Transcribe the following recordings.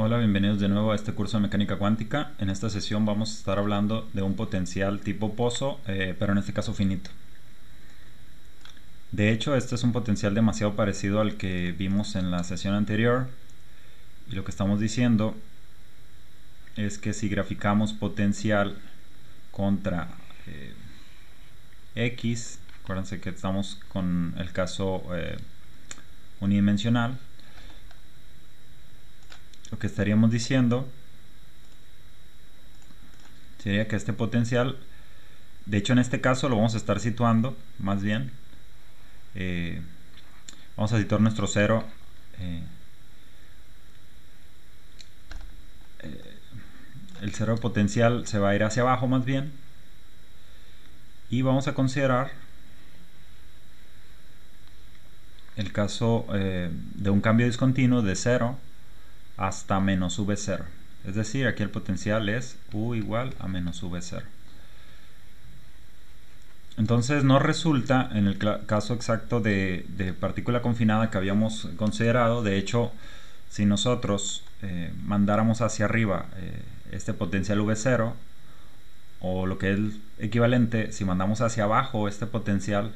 Hola, bienvenidos de nuevo a este curso de mecánica cuántica. En esta sesión vamos a estar hablando de un potencial tipo pozo, eh, pero en este caso finito. De hecho, este es un potencial demasiado parecido al que vimos en la sesión anterior. Y lo que estamos diciendo es que si graficamos potencial contra eh, x, acuérdense que estamos con el caso eh, unidimensional, lo que estaríamos diciendo sería que este potencial, de hecho en este caso lo vamos a estar situando más bien, eh, vamos a situar nuestro cero eh, eh, el cero de potencial se va a ir hacia abajo más bien y vamos a considerar el caso de un cambio discontinuo de 0 hasta menos v0. Es decir, aquí el potencial es u igual a menos v0. Entonces no resulta, en el caso exacto de, partícula confinada que habíamos considerado, de hecho, si nosotros eh, mandáramos hacia arriba eh, este potencial v0, o lo que es equivalente, si mandamos hacia abajo este potencial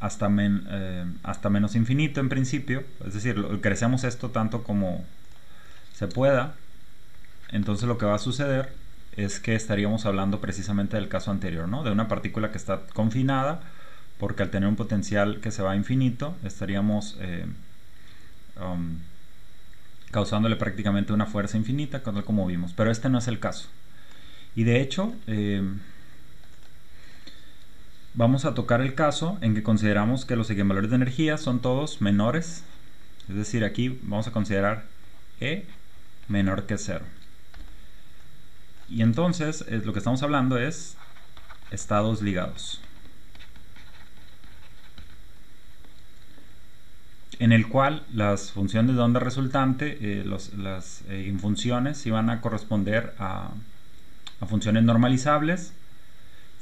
hasta, eh, hasta menos infinito en principio, es decir, crecemos esto tanto como se pueda, entonces lo que va a suceder es que estaríamos hablando precisamente del caso anterior, ¿no? de una partícula que está confinada, porque al tener un potencial que se va a infinito, estaríamos eh, um, causándole prácticamente una fuerza infinita, como vimos, pero este no es el caso. Y de hecho, eh, Vamos a tocar el caso en que consideramos que los eigenvalores de energía son todos menores. Es decir, aquí vamos a considerar E menor que 0. Y entonces lo que estamos hablando es estados ligados. En el cual las funciones de onda resultante, eh, las eh, infunciones, iban a corresponder a funciones normalizables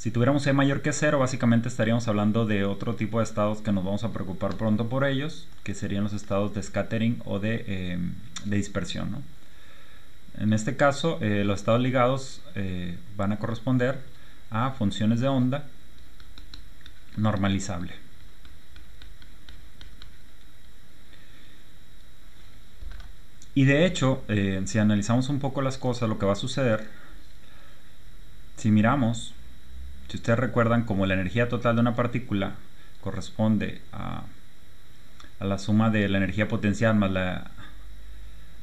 si tuviéramos E mayor que 0, básicamente estaríamos hablando de otro tipo de estados que nos vamos a preocupar pronto por ellos, que serían los estados de scattering o de, eh, dispersión. En este caso, eh, los estados ligados eh, van a corresponder a funciones de onda normalizable. Y de hecho, si analizamos un poco las cosas, lo que va a suceder, si miramos si ustedes recuerdan, como la energía total de una partícula corresponde a, la suma de la energía potencial más la,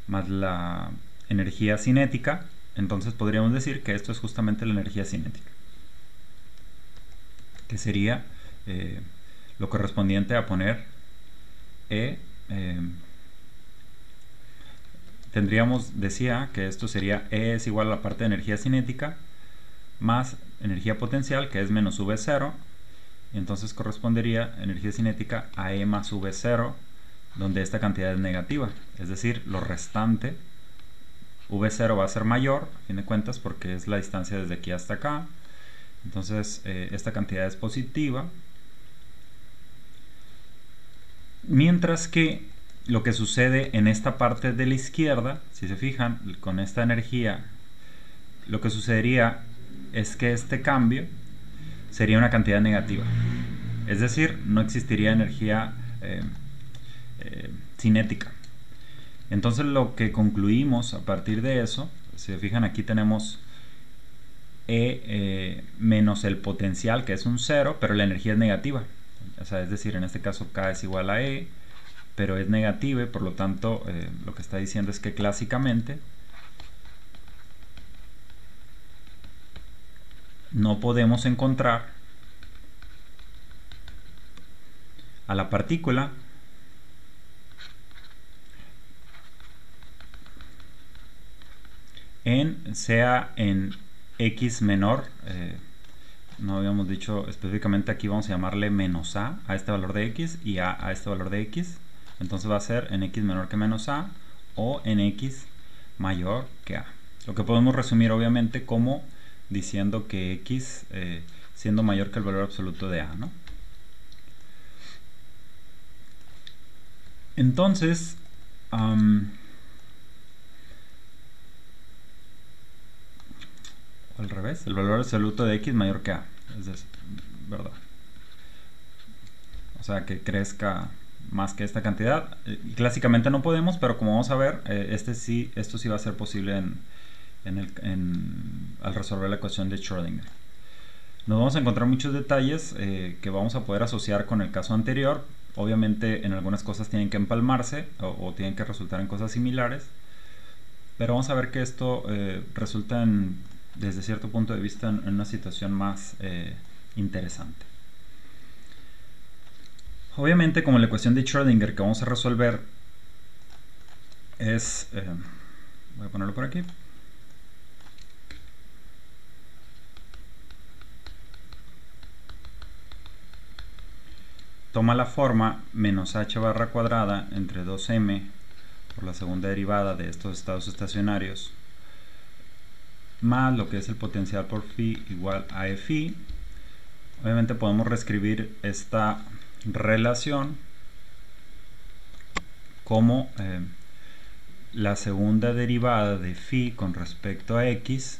más la energía cinética, entonces podríamos decir que esto es justamente la energía cinética. Que sería eh, lo correspondiente a poner E. Eh, tendríamos, decía que esto sería E es igual a la parte de energía cinética más energía potencial, que es menos V0, y entonces correspondería energía cinética a E más V0, donde esta cantidad es negativa, es decir, lo restante, V0 va a ser mayor, a fin de cuentas, porque es la distancia desde aquí hasta acá, entonces eh, esta cantidad es positiva, mientras que lo que sucede en esta parte de la izquierda, si se fijan, con esta energía, lo que sucedería es que este cambio sería una cantidad negativa. Es decir, no existiría energía eh, eh, cinética. Entonces lo que concluimos a partir de eso, si se fijan aquí tenemos E eh, menos el potencial que es un cero, pero la energía es negativa. Es decir, en este caso K es igual a E, pero es negativa, por lo tanto lo que está diciendo es que clásicamente no podemos encontrar a la partícula en sea en x menor eh, no habíamos dicho específicamente aquí vamos a llamarle menos a a este valor de x y a a este valor de x. Entonces va a ser en x menor que menos a o en x mayor que a. Lo que podemos resumir obviamente como diciendo que x eh, siendo mayor que el valor absoluto de a, ¿no? Entonces, al revés, el valor absoluto de x mayor que a, es decir, ¿verdad? O sea, que crezca más que esta cantidad. Eh, clásicamente no podemos, pero como vamos a ver, eh, este sí, esto sí va a ser posible en, al resolver la ecuación de Schrödinger. Nos vamos a encontrar muchos detalles eh, que vamos a poder asociar con el caso anterior. Obviamente en algunas cosas tienen que empalmarse o, tienen que resultar en cosas similares. Pero vamos a ver que esto resulta en, desde cierto punto de vista en, una situación más interesante. Obviamente, como la ecuación de Schrödinger que vamos a resolver es... Eh, voy a ponerlo por aquí. Toma la forma menos h barra cuadrada entre 2m por la segunda derivada de estos estados estacionarios más lo que es el potencial por phi igual a e phi. Obviamente podemos reescribir esta relación como eh, la segunda derivada de phi con respecto a x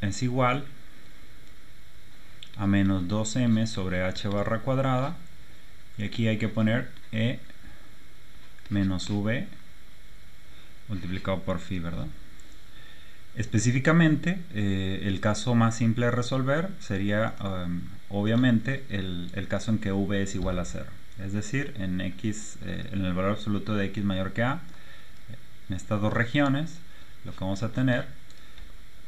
es igual a menos 2m sobre h barra cuadrada y aquí hay que poner e menos v multiplicado por phi, ¿verdad? Específicamente, eh, el caso más simple de resolver sería um, obviamente el, caso en que v es igual a 0. Es decir, en, x, eh, en el valor absoluto de x mayor que a, en estas dos regiones, lo que vamos a tener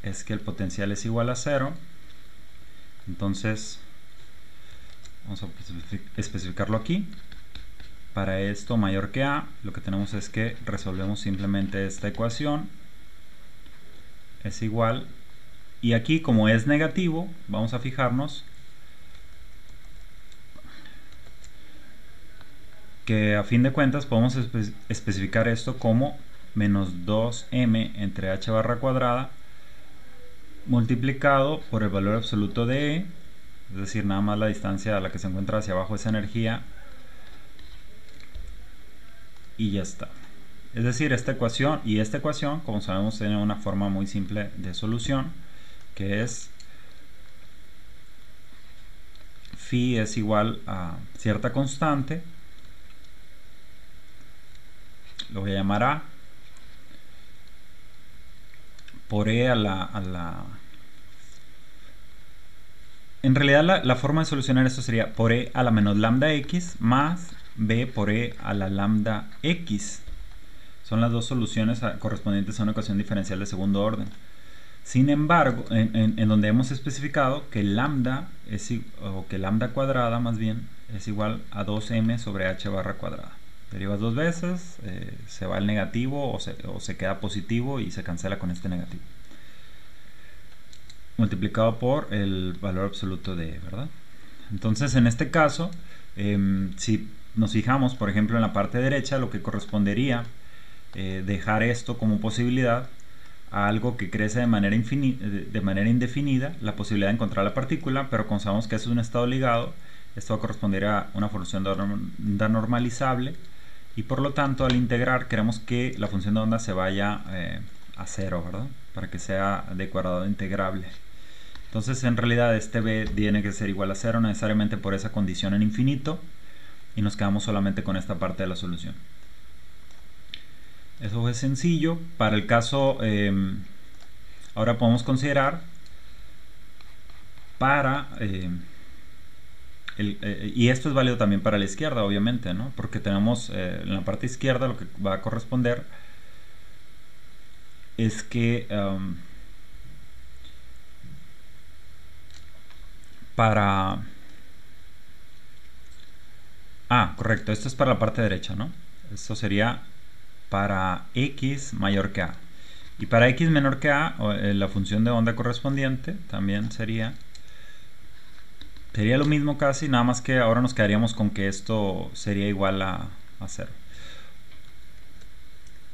es que el potencial es igual a 0. Entonces, vamos a especificarlo aquí. Para esto mayor que a, lo que tenemos es que resolvemos simplemente esta ecuación es igual y aquí como es negativo vamos a fijarnos que a fin de cuentas podemos especificar esto como menos 2m entre h barra cuadrada multiplicado por el valor absoluto de E, es decir, nada más la distancia a la que se encuentra hacia abajo esa energía, y ya está. Es decir, esta ecuación y esta ecuación, como sabemos, tienen una forma muy simple de solución, que es phi es igual a cierta constante, lo voy a llamar A, por E a la... A la en realidad la, la, forma de solucionar esto sería por E a la menos lambda X más B por E a la lambda X. Son las dos soluciones correspondientes a una ecuación diferencial de segundo orden. Sin embargo, en, donde hemos especificado que lambda es o que lambda cuadrada más bien es igual a 2m sobre h barra cuadrada. Derivas dos veces, eh, se va el negativo o se, queda positivo y se cancela con este negativo. Multiplicado por el valor absoluto de E, ¿verdad? Entonces, en este caso, em, si nos fijamos, por ejemplo, en la parte derecha, lo que correspondería eh, dejar esto como posibilidad a algo que crece de manera, de manera indefinida, la posibilidad de encontrar la partícula, pero como sabemos que es un estado ligado, esto va a corresponder a una función de normalizable y por lo tanto al integrar queremos que la función de onda se vaya eh, a cero, ¿verdad? Para que sea de cuadrado integrable. Entonces en realidad este b tiene que ser igual a cero necesariamente por esa condición en infinito y nos quedamos solamente con esta parte de la solución. Eso es sencillo. Para el caso, em, ahora podemos considerar para... Eh, y esto es válido también para la izquierda, obviamente, ¿no? Porque tenemos eh, en la parte izquierda lo que va a corresponder es que para... Ah, correcto, esto es para la parte derecha, ¿no? Esto sería para x mayor que a. Y para x menor que a, eh, la función de onda correspondiente también sería sería lo mismo casi, nada más que ahora nos quedaríamos con que esto sería igual a, a 0.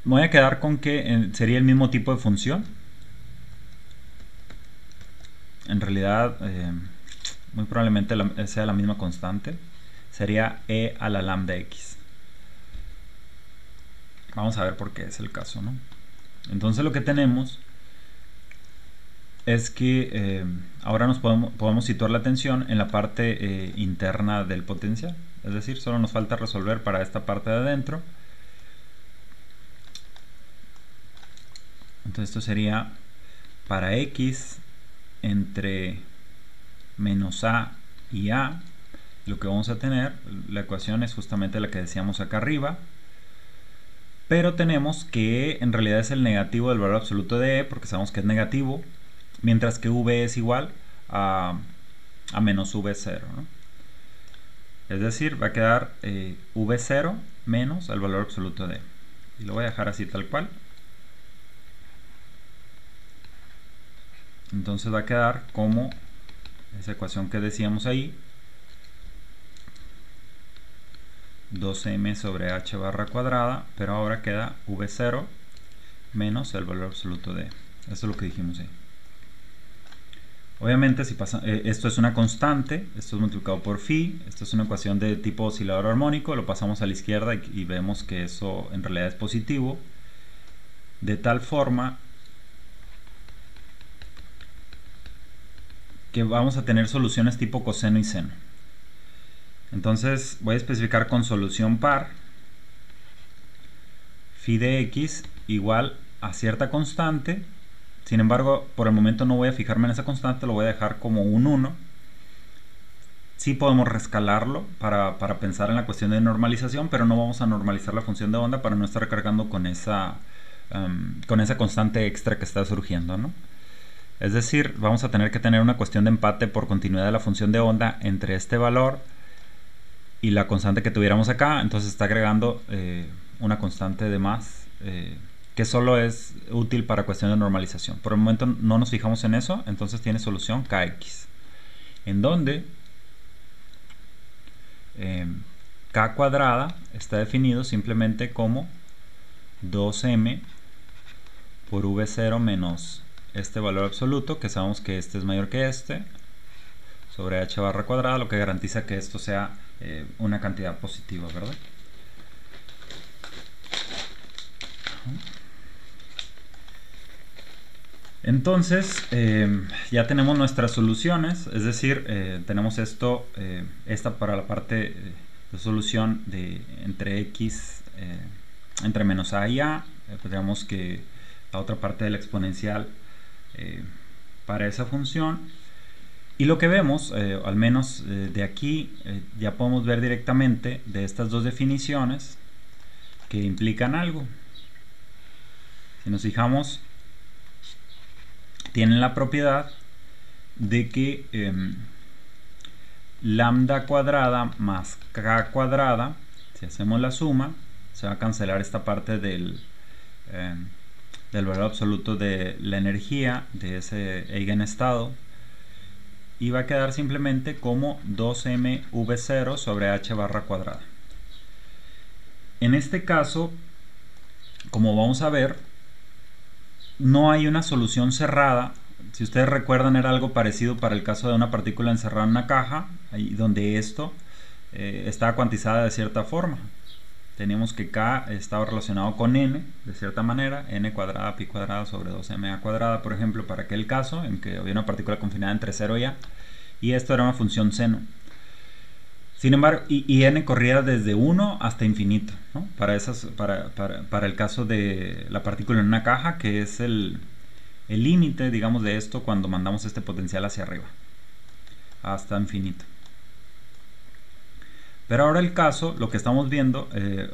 Voy a quedar con que eh, sería el mismo tipo de función. En realidad, eh, muy probablemente sea la misma constante. Sería e a la lambda x. Vamos a ver por qué es el caso, ¿no? Entonces lo que tenemos es que eh, ahora nos podemos, situar la atención en la parte eh, interna del potencial. Es decir, solo nos falta resolver para esta parte de adentro. Entonces esto sería para x entre menos a y a. Lo que vamos a tener, la ecuación es justamente la que decíamos acá arriba. Pero tenemos que en realidad es el negativo del valor absoluto de e, porque sabemos que es negativo mientras que v es igual a, menos v0. Es decir, va a quedar eh, v0 menos el valor absoluto de. Y lo voy a dejar así tal cual. Entonces va a quedar como esa ecuación que decíamos ahí. 2m sobre h barra cuadrada, pero ahora queda v0 menos el valor absoluto de. Eso es lo que dijimos ahí. Obviamente, si pasa, eh, esto es una constante, esto es multiplicado por phi, esto es una ecuación de tipo oscilador armónico, lo pasamos a la izquierda y, vemos que eso en realidad es positivo, de tal forma que vamos a tener soluciones tipo coseno y seno. Entonces voy a especificar con solución par phi de x igual a cierta constante sin embargo, por el momento no voy a fijarme en esa constante, lo voy a dejar como un 1. Sí podemos rescalarlo para, pensar en la cuestión de normalización, pero no vamos a normalizar la función de onda para no estar cargando con esa, em, con esa constante extra que está surgiendo. Es decir, vamos a tener que tener una cuestión de empate por continuidad de la función de onda entre este valor y la constante que tuviéramos acá. Entonces está agregando eh, una constante de más. Eh, que solo es útil para cuestiones de normalización. Por el momento no nos fijamos en eso, entonces tiene solución kx, en donde eh, k cuadrada está definido simplemente como 2m por v0 menos este valor absoluto, que sabemos que este es mayor que este, sobre h barra cuadrada, lo que garantiza que esto sea eh, una cantidad positiva, ¿verdad? Entonces, eh, ya tenemos nuestras soluciones, es decir, eh, tenemos esto, eh, esta para la parte de solución de entre x, entre menos a y a, tendríamos que la otra parte de la exponencial para esa función. Y lo que vemos, al menos de aquí, ya podemos ver directamente de estas dos definiciones que implican algo. Si nos fijamos, tienen la propiedad de que em, lambda cuadrada más k cuadrada, si hacemos la suma, se va a cancelar esta parte del, em, del valor absoluto de la energía de ese eigenestado y va a quedar simplemente como 2mv0 sobre h barra cuadrada. En este caso, como vamos a ver, no hay una solución cerrada. Si ustedes recuerdan era algo parecido para el caso de una partícula encerrada en una caja, ahí donde esto eh, estaba cuantizada de cierta forma. Teníamos que K estaba relacionado con N, de cierta manera, N cuadrada, pi cuadrada sobre 2MA cuadrada, por ejemplo, para aquel caso en que había una partícula confinada entre 0 y A, y esto era una función seno. Sin embargo, y, n corría desde 1 hasta infinito, para, esas, para, el caso de la partícula en una caja, que es el límite, digamos, de esto cuando mandamos este potencial hacia arriba, hasta infinito. Pero ahora el caso, lo que estamos viendo, eh,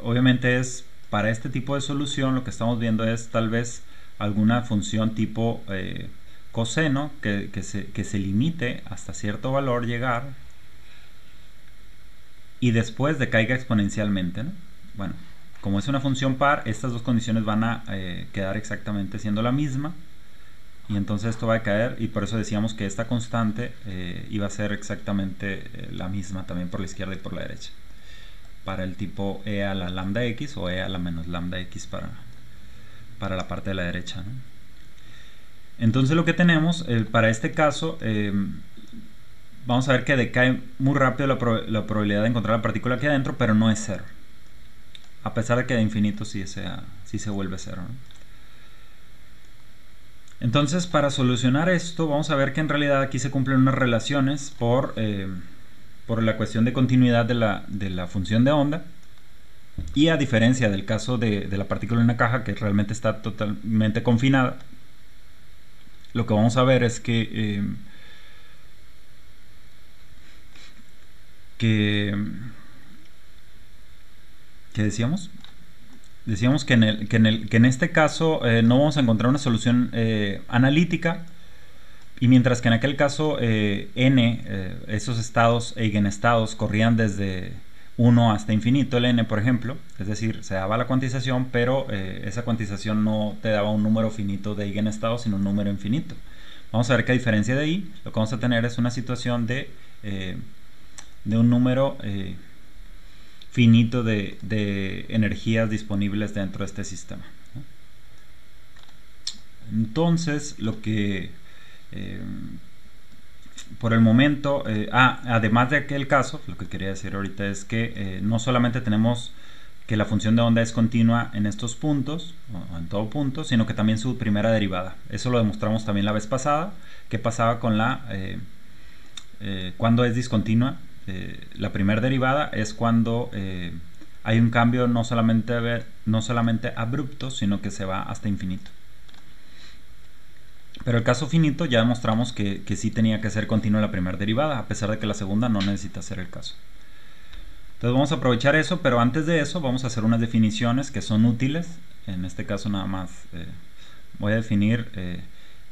obviamente es, para este tipo de solución, lo que estamos viendo es tal vez alguna función tipo eh, coseno que, se, que se limite hasta cierto valor llegar y después decaiga exponencialmente. Bueno, como es una función par, estas dos condiciones van a eh, quedar exactamente siendo la misma. Y entonces esto va a caer y por eso decíamos que esta constante eh, iba a ser exactamente eh, la misma también por la izquierda y por la derecha. Para el tipo e a la lambda x o e a la menos lambda x para, para la parte de la derecha. Entonces lo que tenemos para este caso vamos a ver que decae muy rápido la, probabilidad de encontrar la partícula aquí adentro, pero no es cero. A pesar de que de infinito sí, sea, sí se vuelve cero. Entonces, para solucionar esto, vamos a ver que en realidad aquí se cumplen unas relaciones por, eh, por la cuestión de continuidad de la, de la, función de onda. Y a diferencia del caso de, de, la partícula en una caja que realmente está totalmente confinada, lo que vamos a ver es que, eh, que, ¿qué decíamos? decíamos que en, el, que en, el, que en este caso eh, no vamos a encontrar una solución eh, analítica y mientras que en aquel caso eh, n, esos estados, eigenestados, corrían desde 1 hasta infinito, el n por ejemplo, es decir, se daba la cuantización, pero esa cuantización no te daba un número finito de eigenestados, sino un número infinito. Vamos a ver que a diferencia de ahí, lo que vamos a tener es una situación de, de un número finito de, energías disponibles dentro de este sistema. Entonces, lo que eh, por el momento, eh, ah, además de aquel caso, lo que quería decir ahorita es que eh, no solamente tenemos que la función de onda es continua en estos puntos, o en todo punto, sino que también su primera derivada. Eso lo demostramos también la vez pasada, que pasaba con la, cuando es discontinua, eh, la primera derivada es cuando eh, hay un cambio no solamente, no solamente abrupto, sino que se va hasta infinito. Pero el caso finito ya demostramos que, que sí tenía que ser continua la primera derivada, a pesar de que la segunda no necesita ser el caso. Entonces vamos a aprovechar eso, pero antes de eso vamos a hacer unas definiciones que son útiles. En este caso nada más eh, voy a definir,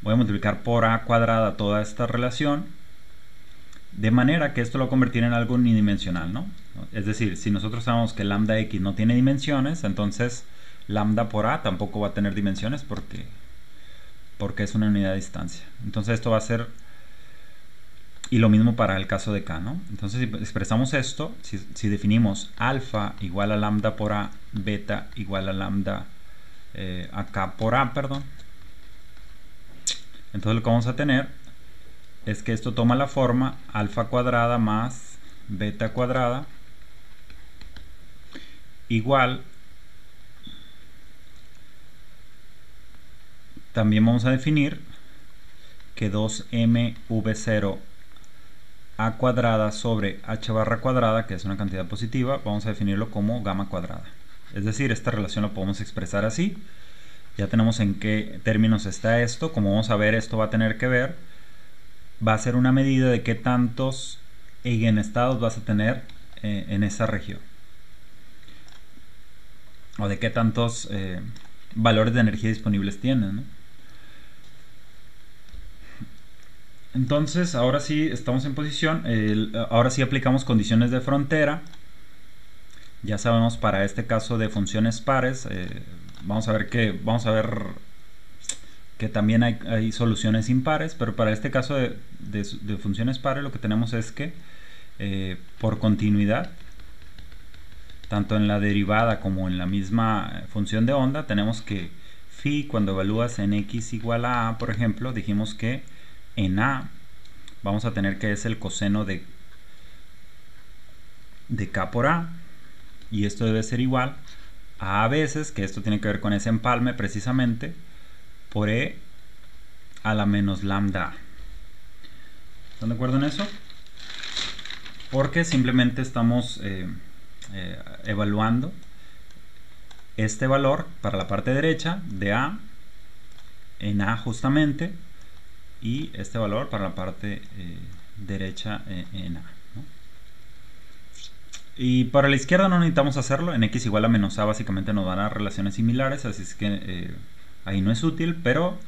voy a multiplicar por a cuadrada toda esta relación de manera que esto lo va a convertir en algo unidimensional, ¿no? Es decir, si nosotros sabemos que lambda x no tiene dimensiones, entonces lambda por a tampoco va a tener dimensiones porque, porque es una unidad de distancia. Entonces esto va a ser... Y lo mismo para el caso de k, ¿no? Entonces si expresamos esto, si, definimos alfa igual a lambda por a, beta igual a lambda eh, a k por a, perdón. Entonces lo que vamos a tener es que esto toma la forma alfa cuadrada más beta cuadrada igual también vamos a definir que 2mv0 a cuadrada sobre h barra cuadrada, que es una cantidad positiva, vamos a definirlo como gamma cuadrada. Es decir, esta relación la podemos expresar así. Ya tenemos en qué términos está esto. Como vamos a ver, esto va a tener que ver va a ser una medida de qué tantos eigenestados vas a tener eh, en esa región. O de qué tantos eh, valores de energía disponibles tienes. Entonces, ahora sí estamos en posición. ahora sí aplicamos condiciones de frontera. Ya sabemos para este caso de funciones pares. Eh, vamos a ver que vamos a ver que también hay, soluciones impares, pero para este caso de, funciones pares lo que tenemos es que eh, por continuidad, tanto en la derivada como en la misma función de onda, tenemos que phi cuando evalúas en x igual a a, por ejemplo, dijimos que en a vamos a tener que es el coseno de, de k por a, y esto debe ser igual a a veces, que esto tiene que ver con ese empalme precisamente, por E a la menos lambda. ¿Están de acuerdo en eso? Porque simplemente estamos eh, eh, evaluando este valor para la parte derecha de A en A justamente y este valor para la parte eh, derecha en A. Y para la izquierda no necesitamos hacerlo, en X igual a menos A básicamente nos dará relaciones similares, así es que ahí no es útil, pero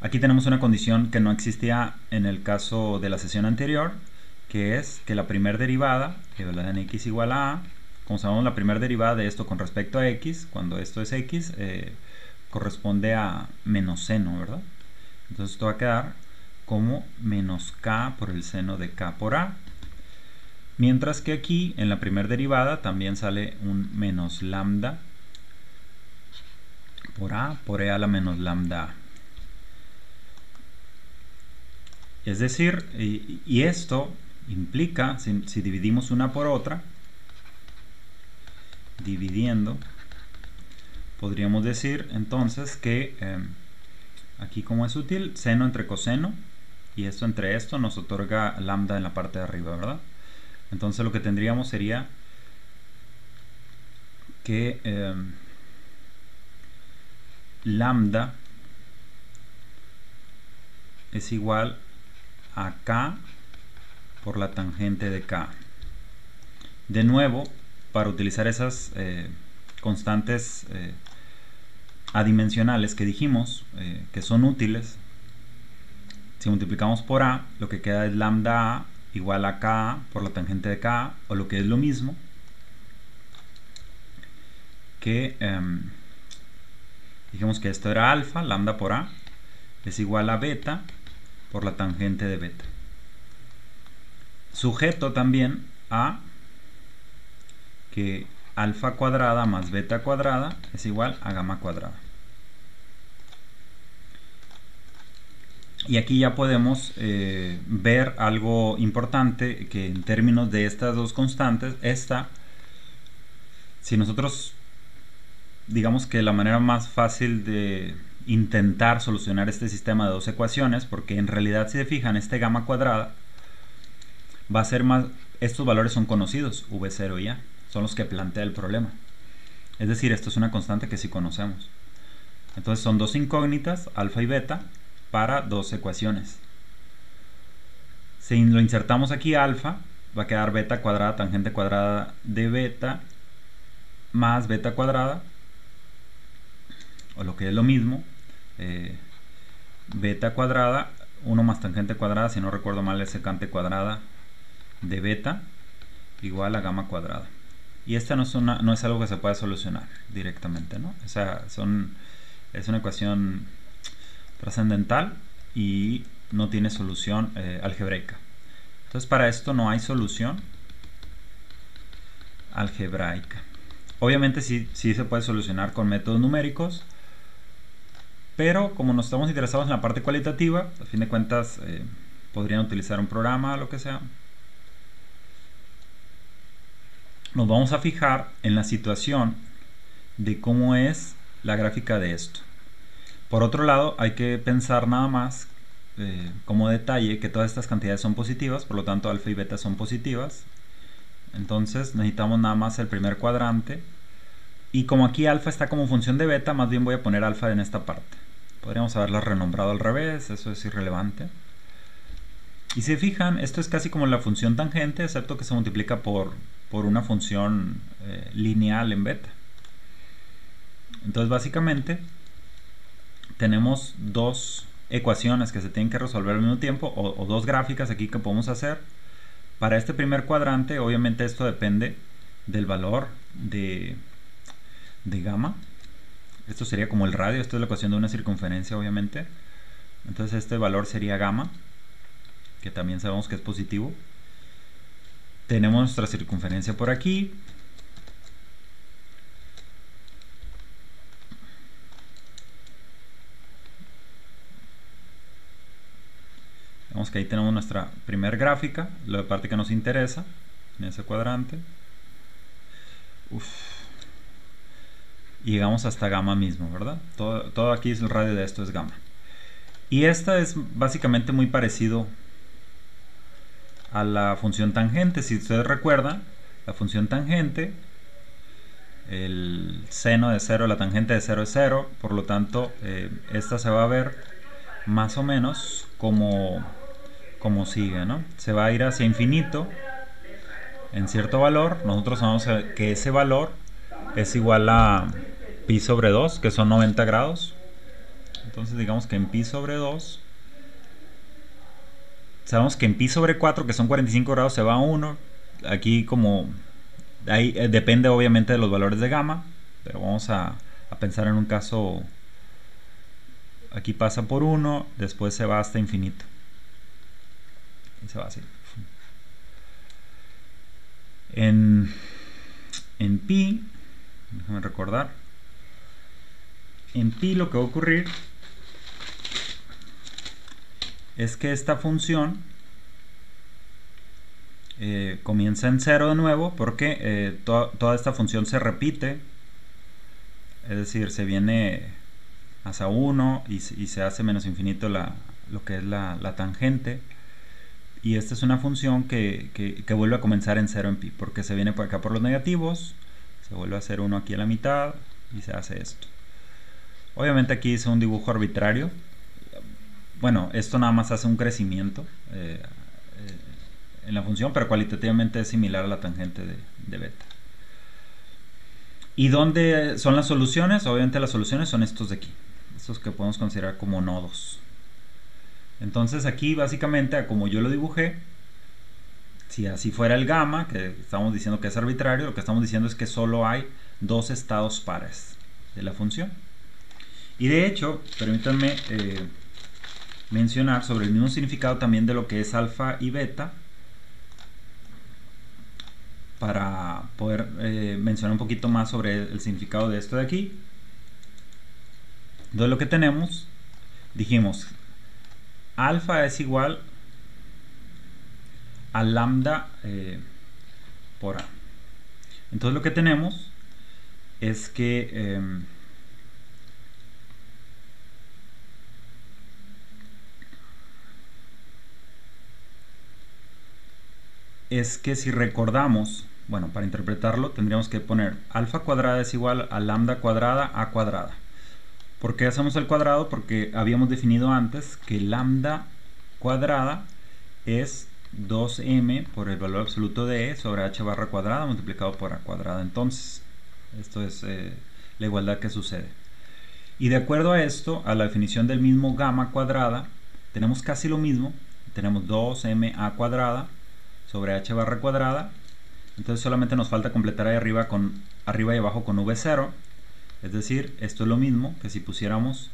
aquí tenemos una condición que no existía en el caso de la sesión anterior, que es que la primera derivada, que la en x igual a a, como sabemos la primera derivada de esto con respecto a x, cuando esto es x, eh, corresponde a menos seno, ¿verdad? Entonces esto va a quedar como menos k por el seno de k por a. Mientras que aquí en la primera derivada también sale un menos lambda por A por E a la menos lambda. Es decir, y, esto implica, si, dividimos una por otra, dividiendo, podríamos decir entonces que, em, aquí como es útil, seno entre coseno, y esto entre esto nos otorga lambda en la parte de arriba, ¿verdad? Entonces lo que tendríamos sería que em, lambda es igual a k por la tangente de k. De nuevo, para utilizar esas eh, constantes eh, adimensionales que dijimos eh, que son útiles, si multiplicamos por a, lo que queda es lambda a igual a k por la tangente de k, o lo que es lo mismo que em, dijimos que esto era alfa, lambda por a, es igual a beta por la tangente de beta. Sujeto también a que alfa cuadrada más beta cuadrada es igual a gamma cuadrada. Y aquí ya podemos eh, ver algo importante que en términos de estas dos constantes, esta, si nosotros digamos que la manera más fácil de intentar solucionar este sistema de dos ecuaciones, porque en realidad si se fijan, este gamma cuadrada va a ser más, estos valores son conocidos, V0 y A, son los que plantea el problema. Es decir, esto es una constante que sí conocemos. Entonces son dos incógnitas, alfa y beta, para dos ecuaciones. Si lo insertamos aquí alfa, va a quedar beta cuadrada tangente cuadrada de beta más beta cuadrada, o lo que es lo mismo, eh, beta cuadrada, 1 más tangente cuadrada, si no recuerdo mal es secante cuadrada de beta, igual a gamma cuadrada. Y esta no es, no es algo que se pueda solucionar directamente, ¿no? O sea, son, es una ecuación trascendental y no tiene solución eh, algebraica. Entonces para esto no hay solución algebraica. Obviamente sí, sí se puede solucionar con métodos numéricos, pero como nos estamos interesados en la parte cualitativa, a fin de cuentas eh, podrían utilizar un programa, lo que sea. Nos vamos a fijar en la situación de cómo es la gráfica de esto. Por otro lado, hay que pensar nada más eh, como detalle que todas estas cantidades son positivas, por lo tanto alfa y beta son positivas. Entonces necesitamos nada más el primer cuadrante. Y como aquí alfa está como función de beta, más bien voy a poner alfa en esta parte. Podríamos haberla renombrado al revés, eso es irrelevante. Y si fijan, esto es casi como la función tangente, excepto que se multiplica por, por una función eh, lineal en beta. Entonces básicamente tenemos dos ecuaciones que se tienen que resolver al mismo tiempo, o, dos gráficas aquí que podemos hacer. Para este primer cuadrante, obviamente esto depende del valor de, de gamma. Esto sería como el radio, esto es la ecuación de una circunferencia obviamente. Entonces este valor sería gamma, que también sabemos que es positivo. Tenemos nuestra circunferencia por aquí. Vemos que ahí tenemos nuestra primera gráfica, la parte que nos interesa, en ese cuadrante. Y llegamos hasta gamma mismo, ¿verdad? Todo, todo aquí es el radio de esto es gamma. Y esta es básicamente muy parecido a la función tangente. Si ustedes recuerdan, la función tangente, el seno de 0, la tangente de 0 es 0, por lo tanto, eh, esta se va a ver más o menos como, como sigue, ¿no? Se va a ir hacia infinito en cierto valor. Nosotros sabemos que ese valor es igual a pi sobre 2, que son 90 grados. Entonces digamos que en pi sobre 2, sabemos que en pi sobre 4, que son 45 grados, se va a 1. Aquí como, ahí eh, depende obviamente de los valores de gamma, pero vamos a, a pensar en un caso, aquí pasa por 1, después se va hasta infinito. Y se va así. En, en pi, déjame recordar, en pi lo que va a ocurrir es que esta función eh, comienza en cero de nuevo porque eh, toda esta función se repite es decir, se viene hasta 1 y, se hace menos infinito la, lo que es la, tangente. Y esta es una función que, que, vuelve a comenzar en 0 en pi, porque se viene por acá por los negativos, se vuelve a hacer 1 aquí a la mitad y se hace esto. Obviamente aquí hice un dibujo arbitrario. Bueno, esto nada más hace un crecimiento eh, eh, en la función, pero cualitativamente es similar a la tangente de, de beta. ¿Y dónde son las soluciones? Obviamente las soluciones son estos de aquí estos que podemos considerar como nodos. Entonces aquí básicamente, como yo lo dibujé, si así fuera el gamma, que estamos diciendo que es arbitrario, lo que estamos diciendo es que solo hay dos estados pares de la función. Y de hecho, permítanme eh, mencionar sobre el mismo significado también de lo que es alfa y beta, para poder eh, mencionar un poquito más sobre el significado de esto de aquí. Entonces lo que tenemos, dijimos, alfa es igual a lambda eh, por a. Entonces lo que tenemos es que em, es que si recordamos, bueno, para interpretarlo tendríamos que poner alfa cuadrada es igual a lambda cuadrada a cuadrada. ¿Por qué hacemos el cuadrado? Porque habíamos definido antes que lambda cuadrada es 2m por el valor absoluto de e sobre h barra cuadrada multiplicado por a cuadrada. Entonces, esto es eh, la igualdad que sucede. Y de acuerdo a esto, a la definición del mismo gamma cuadrada, tenemos casi lo mismo. Tenemos 2ma cuadrada sobre h barra cuadrada. Entonces solamente nos falta completar ahí arriba, con, arriba y abajo con v0. Es decir, esto es lo mismo que si pusiéramos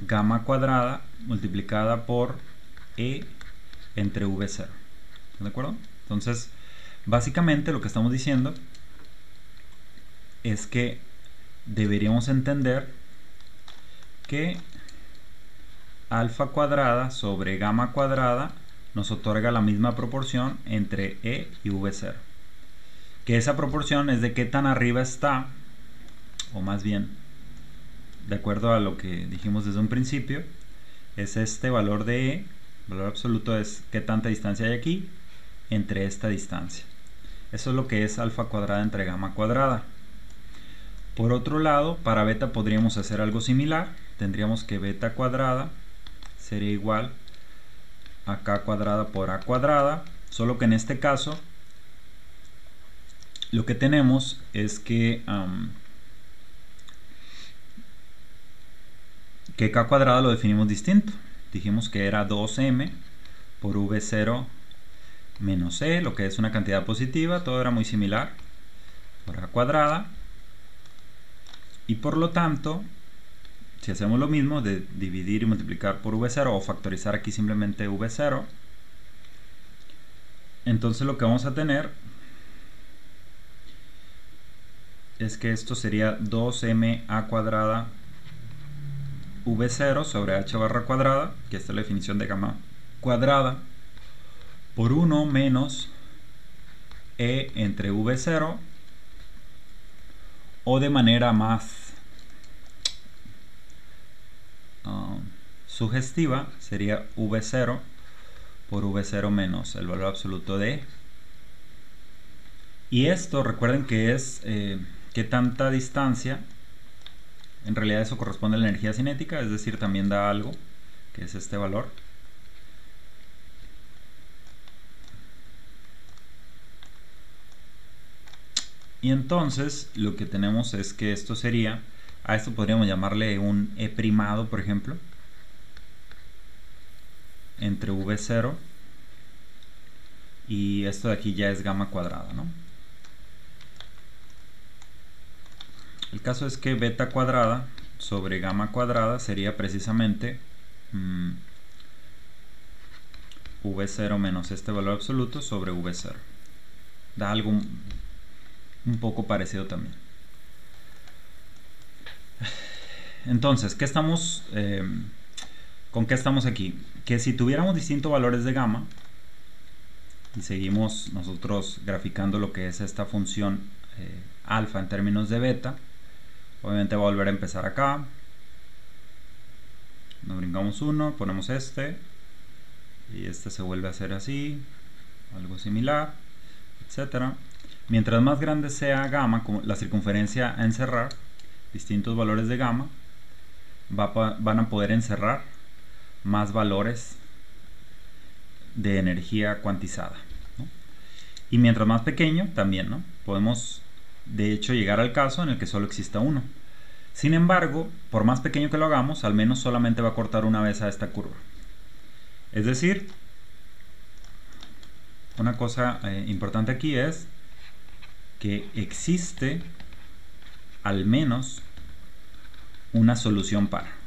gamma cuadrada multiplicada por e entre v0. ¿Están de acuerdo? Entonces, básicamente lo que estamos diciendo es que deberíamos entender que alfa cuadrada sobre gamma cuadrada nos otorga la misma proporción entre e y v0. Que esa proporción es de qué tan arriba está o más bien, de acuerdo a lo que dijimos desde un principio, es este valor de E, valor absoluto es qué tanta distancia hay aquí entre esta distancia. Eso es lo que es alfa cuadrada entre gamma cuadrada. Por otro lado, para beta podríamos hacer algo similar. Tendríamos que beta cuadrada sería igual a k cuadrada por a cuadrada, solo que en este caso lo que tenemos es que que k cuadrado lo definimos distinto. Dijimos que era 2m por v0 menos e, lo que es una cantidad positiva, todo era muy similar, por a cuadrada. Y por lo tanto, si hacemos lo mismo de dividir y multiplicar por v0 o factorizar aquí simplemente v0, entonces lo que vamos a tener es que esto sería 2m a cuadrada v0 sobre h barra cuadrada, que esta es la definición de gamma cuadrada, por 1 menos e entre v0, o de manera más um, sugestiva, sería v0 por v0 menos el valor absoluto de. Y esto, recuerden que es eh, que tanta distancia en realidad eso corresponde a la energía cinética, es decir, también da algo, que es este valor. Y entonces lo que tenemos es que esto sería, a esto podríamos llamarle un E primado, por ejemplo, entre V0 y esto de aquí ya es gamma cuadrada, ¿no? El caso es que beta cuadrada sobre gamma cuadrada sería precisamente mm, v0 menos este valor absoluto sobre v0. Da algo un poco parecido también. Entonces, ¿qué estamos, eh, ¿con qué estamos aquí? Que si tuviéramos distintos valores de gamma, y seguimos nosotros graficando lo que es esta función eh, alfa en términos de beta, Obviamente voy a volver a empezar acá. nos brincamos uno, ponemos este y este se vuelve a hacer así, algo similar, etcétera. Mientras más grande sea gamma, la circunferencia a encerrar, distintos valores de gamma, van a poder encerrar más valores de energía cuantizada. Y mientras más pequeño, también, ¿no? Podemos, de hecho, llegar al caso en el que solo exista uno. Sin embargo, por más pequeño que lo hagamos, al menos solamente va a cortar una vez a esta curva. Es decir, una cosa eh, importante aquí es que existe al menos una solución para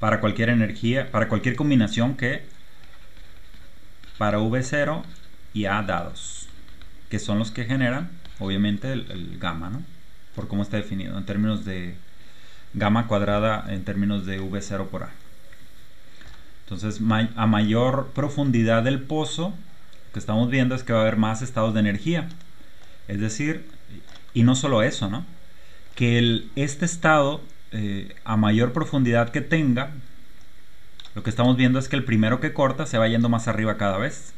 para cualquier energía, para cualquier combinación que para V0 y A dados, que son los que generan, obviamente, el, gamma, ¿no? Por cómo está definido, en términos de gamma cuadrada, en términos de V0 por A. Entonces, a mayor profundidad del pozo, lo que estamos viendo es que va a haber más estados de energía. Es decir, y no solo eso, ¿no? Que este estado, eh, a mayor profundidad que tenga, lo que estamos viendo es que el primero que corta se va yendo más arriba cada vez.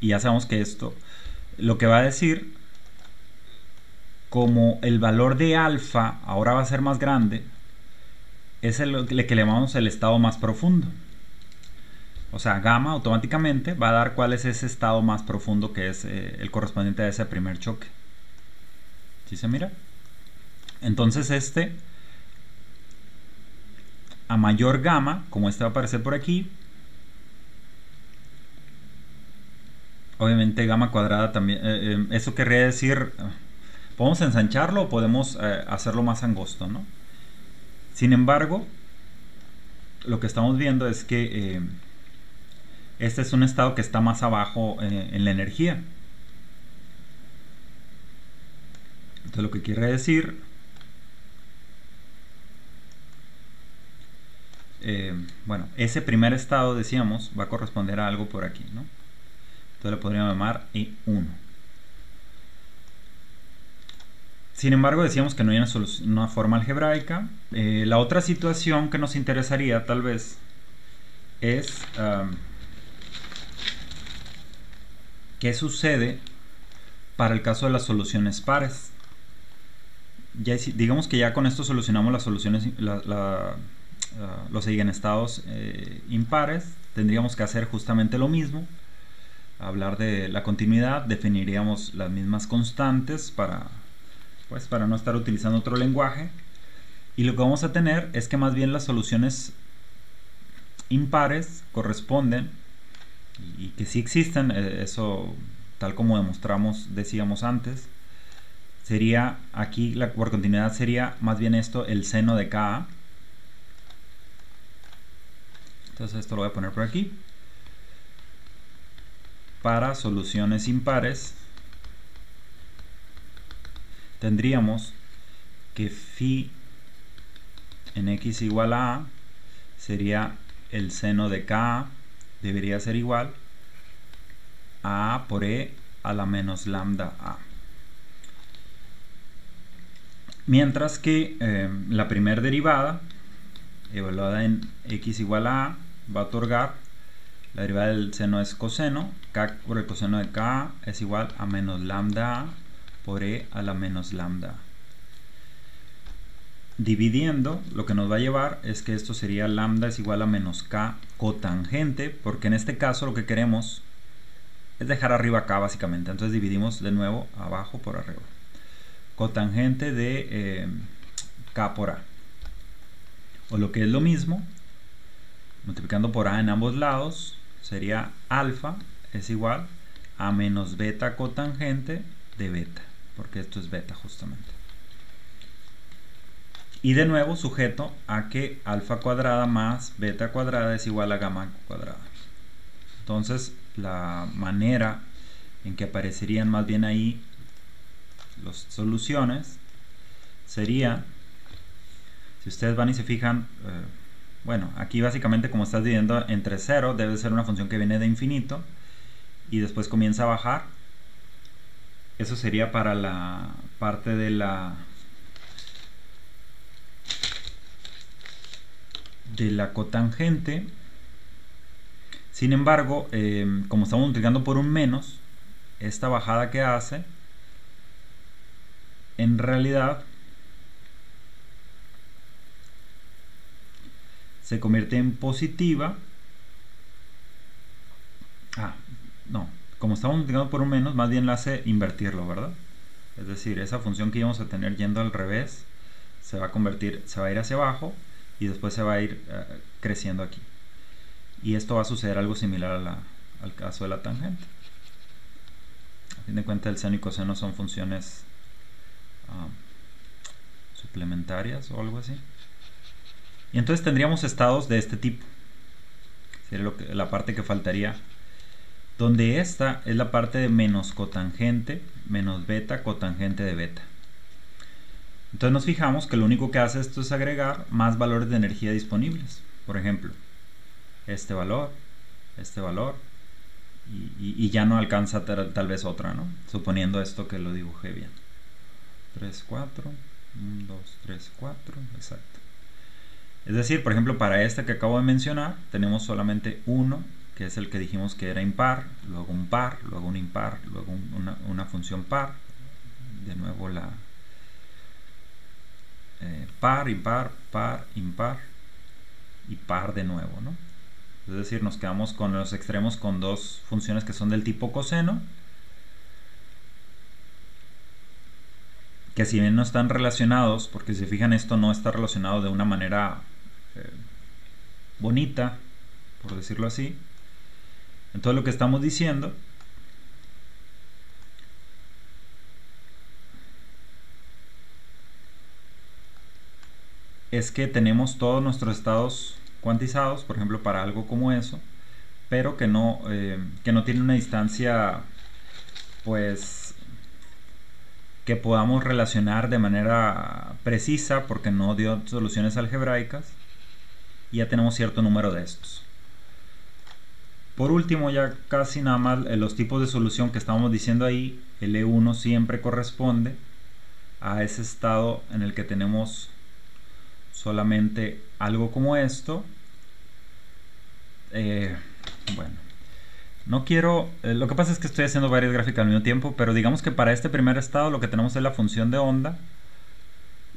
Y ya sabemos que esto lo que va a decir, como el valor de alfa ahora va a ser más grande, es el que le llamamos el estado más profundo. O sea, gamma automáticamente va a dar cuál es ese estado más profundo que es eh, el correspondiente a ese primer choque. ¿Sí se mira? Entonces este a mayor gamma, como este va a aparecer por aquí, obviamente gamma cuadrada también, eh, eh, eso querría decir, podemos ensancharlo o podemos eh, hacerlo más angosto, ¿no? Sin embargo, lo que estamos viendo es que este es un estado que está más abajo en la energía. Entonces lo que quiere decir Eh, bueno, ese primer estado, decíamos, va a corresponder a algo por aquí, ¿no? Entonces lo podríamos llamar I1. Sin embargo, decíamos que no hay una, forma algebraica. Eh, la otra situación que nos interesaría, tal vez, es qué sucede para el caso de las soluciones pares. Ya, digamos que ya con esto solucionamos las soluciones, Ah, los eigenestados eh, impares, tendríamos que hacer justamente lo mismo. Hablar de la continuidad, definiríamos las mismas constantes para, pues, para no estar utilizando otro lenguaje. Y lo que vamos a tener es que más bien las soluciones impares corresponden y, que sí existen, eh, eso tal como demostramos, decíamos antes, sería aquí la, por continuidad sería más bien esto el seno de Ka entonces esto lo voy a poner por aquí. Para soluciones impares tendríamos que phi en x igual a a sería el seno de k debería ser igual a a por e a la menos lambda a. Mientras que eh, la primera derivada, evaluada en x igual a a, va a otorgar la derivada del seno es coseno, k por el coseno de k es igual a menos lambda por e a la menos lambda. Dividiendo, lo que nos va a llevar es que esto sería lambda es igual a menos k cotangente, porque en este caso lo que queremos es dejar arriba k básicamente. Entonces dividimos de nuevo abajo por arriba. Cotangente de eh, k por a. O lo que es lo mismo, multiplicando por a en ambos lados, sería alfa es igual a menos beta cotangente de beta, porque esto es beta justamente. Y de nuevo sujeto a que alfa cuadrada más beta cuadrada es igual a gamma cuadrada. Entonces la manera en que aparecerían más bien ahí las soluciones sería, si ustedes van y se fijan, eh, bueno, aquí básicamente como estás dividiendo entre 0, debe ser una función que viene de infinito y después comienza a bajar. Eso sería para la parte de la de la cotangente. Sin embargo, eh, como estamos multiplicando por un menos, esta bajada que hace, en realidad se convierte en positiva. Ah, no, como estamos multiplicando por un menos, más bien la hace invertirlo, ¿verdad? Es decir, esa función que íbamos a tener yendo al revés se va a convertir, se va a ir hacia abajo y después se va a ir uh, creciendo aquí. Y esto va a suceder algo similar al caso de la tangente. A fin de cuentas, el seno y coseno son funciones um, suplementarias o algo así. Y entonces tendríamos estados de este tipo. Sería la parte que faltaría. Donde esta es la parte de menos cotangente, menos beta, cotangente de beta. Entonces nos fijamos que lo único que hace esto es agregar más valores de energía disponibles. Por ejemplo, este valor, este valor, y ya no alcanza tal, tal, vez otra, ¿no? Suponiendo esto que lo dibujé bien. 3, 4, 1, 2, 3, 4, exacto. Es decir, por ejemplo, para esta que acabo de mencionar, tenemos solamente uno, que es el que dijimos que era impar, luego un par, luego un impar, luego un, una, una, función par, de nuevo la eh, par, impar, par, impar y par de nuevo, ¿no? Es decir, nos quedamos con los extremos con dos funciones que son del tipo coseno, que si bien no están relacionados, porque si se fijan esto no está relacionado de una manera eh, bonita, por decirlo así. Entonces lo que estamos diciendo es que tenemos todos nuestros estados cuantizados, por ejemplo, para algo como eso, pero que no, eh, que no tiene una distancia, pues, que podamos relacionar de manera precisa, porque no dio soluciones algebraicas, y ya tenemos cierto número de estos. Por último, ya casi nada más eh, los tipos de solución que estábamos diciendo ahí, el E1 siempre corresponde a ese estado en el que tenemos solamente algo como esto. Eh, bueno, no quiero, eh, lo que pasa es que estoy haciendo varias gráficas al mismo tiempo, pero digamos que para este primer estado lo que tenemos es la función de onda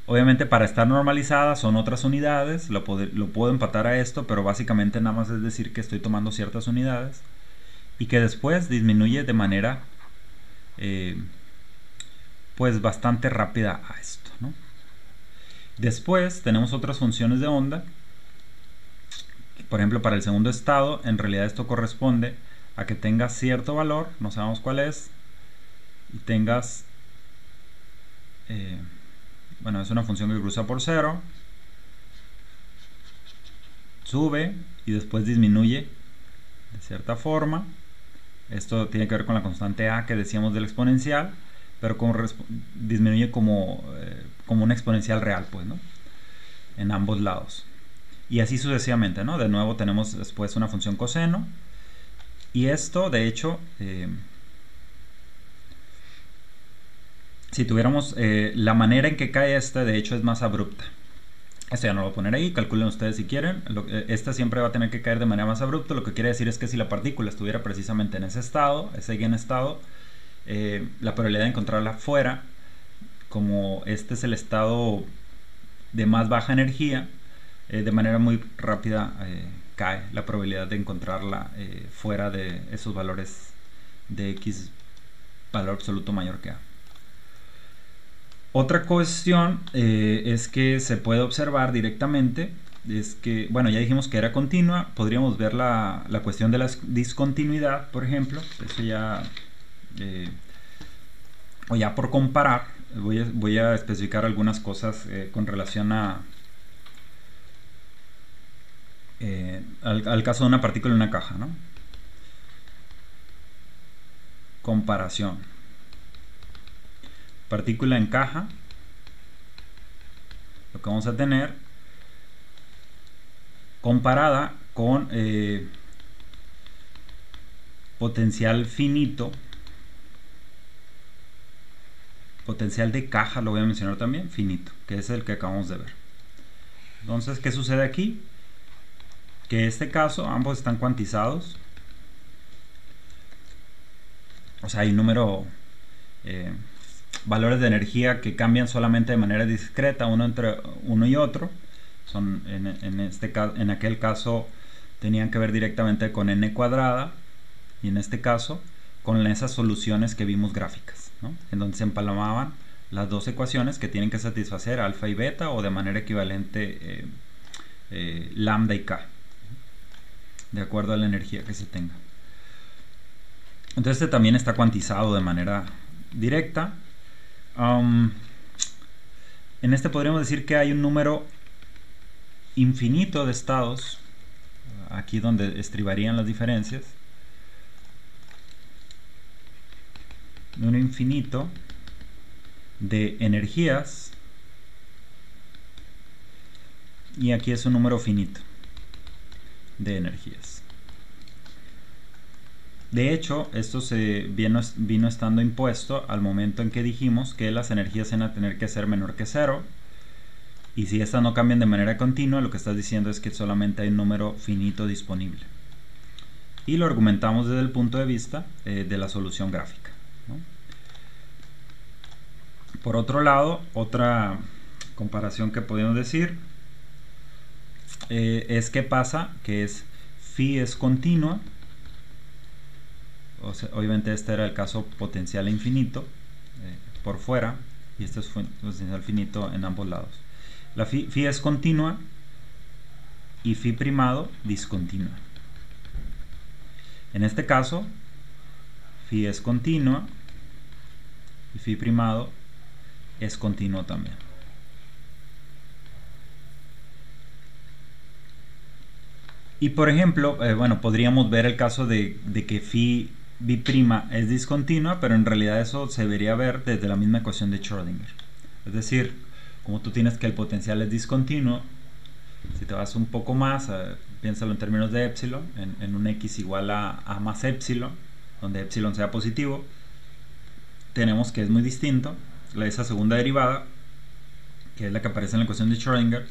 Obviamente para estar normalizada son otras unidades, lo, puedo, lo puedo empatar a esto, pero básicamente nada más es decir que estoy tomando ciertas unidades y que después disminuye de manera eh, pues bastante rápida a esto. Después tenemos otras funciones de onda. Por ejemplo, para el segundo estado, en realidad esto corresponde a que tengas cierto valor, no sabemos cuál es, y tengas... Eh, bueno, es una función que cruza por cero, sube y después disminuye de cierta forma. Esto tiene que ver con la constante a que decíamos del exponencial, pero disminuye como, eh, como un exponencial real, pues, ¿no? En ambos lados. Y así sucesivamente, ¿no? De nuevo tenemos después una función coseno. Y esto, de hecho, eh, si tuviéramos eh, la manera en que cae esta, de hecho es más abrupta. Esto ya no lo voy a poner ahí, calculen ustedes si quieren. Eh, esta siempre va a tener que caer de manera más abrupta. Lo que quiere decir es que si la partícula estuviera precisamente en ese estado, ese estado, eh, la probabilidad de encontrarla fuera, como este es el estado de más baja energía, de manera muy rápida cae la probabilidad de encontrarla fuera de esos valores de x valor absoluto mayor que a. Otra cuestión eh, es que se puede observar directamente, es que, bueno, ya dijimos que era continua, podríamos ver la, la cuestión de la discontinuidad, por ejemplo, eso ya, eh, o ya por comparar, voy a, voy a especificar algunas cosas eh, con relación a, al, al, caso de una partícula en una caja, ¿no? Comparación partícula en caja, lo que vamos a tener comparada con eh, potencial finito, potencial de caja, lo voy a mencionar también, finito, que es el que acabamos de ver. Entonces, ¿qué sucede aquí? que este caso ambos están cuantizados. O sea, hay un número, eh, valores de energía que cambian solamente de manera discreta uno entre uno y otro. Son en, este en aquel caso tenían que ver directamente con n cuadrada y en este caso con esas soluciones que vimos gráficas, en donde se empalmaban las dos ecuaciones que tienen que satisfacer alfa y beta o de manera equivalente eh, eh, lambda y k, de acuerdo a la energía que se tenga. Entonces este también está cuantizado de manera directa. En este podríamos decir que hay un número infinito de estados, aquí donde estribarían las diferencias, un infinito de energías y aquí es un número finito de energías. De hecho, esto se vino, vino, estando impuesto al momento en que dijimos que las energías van a tener que ser menor que cero. Y si estas no cambian de manera continua, lo que estás diciendo es que solamente hay un número finito disponible. Y lo argumentamos desde el punto de vista eh, de la solución gráfica. Por otro lado, otra comparación que podemos decir eh, es que pasa que es phi es continua, obviamente este era el caso potencial infinito eh, por fuera y este es potencial finito en ambos lados. La phi, es continua y phi primado discontinua. En este caso, phi es continua y phi primado es continuo también. Y por ejemplo, eh, bueno, podríamos ver el caso de, que phi prima es discontinua, pero en realidad eso se debería ver desde la misma ecuación de Schrödinger. Es decir, como tú tienes que el potencial es discontinuo, si te vas un poco más, eh, piénsalo en términos de epsilon, en, un x igual a, a más epsilon, donde epsilon sea positivo, tenemos que es muy distinto esa segunda derivada, que es la que aparece en la ecuación de Schrödinger,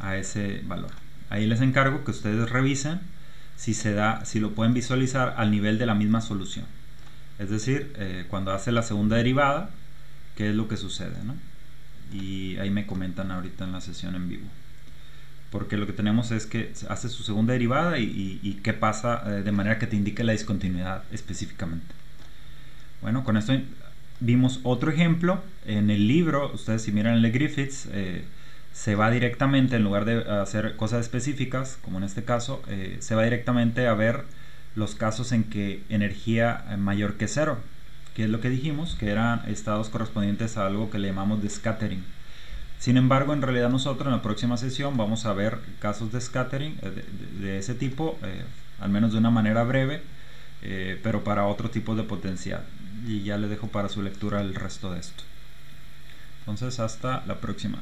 a ese valor. Ahí les encargo que ustedes revisen si se da, si lo pueden visualizar al nivel de la misma solución. Es decir, eh, cuando hace la segunda derivada, qué es lo que sucede, Y ahí me comentan ahorita en la sesión en vivo. Porque lo que tenemos es que hace su segunda derivada y, qué pasa eh, de manera que te indique la discontinuidad específicamente. Bueno, con esto vimos otro ejemplo en el libro, ustedes si miran el de Griffiths, eh, se va directamente, en lugar de hacer cosas específicas, como en este caso, eh, se va directamente a ver los casos en que energía mayor que cero, que es lo que dijimos, que eran estados correspondientes a algo que le llamamos de scattering. Sin embargo, en realidad nosotros en la próxima sesión vamos a ver casos de scattering eh, de, ese tipo, al menos de una manera breve, pero para otro tipo de potencial y ya le dejo para su lectura el resto de esto. Entonces hasta la próxima.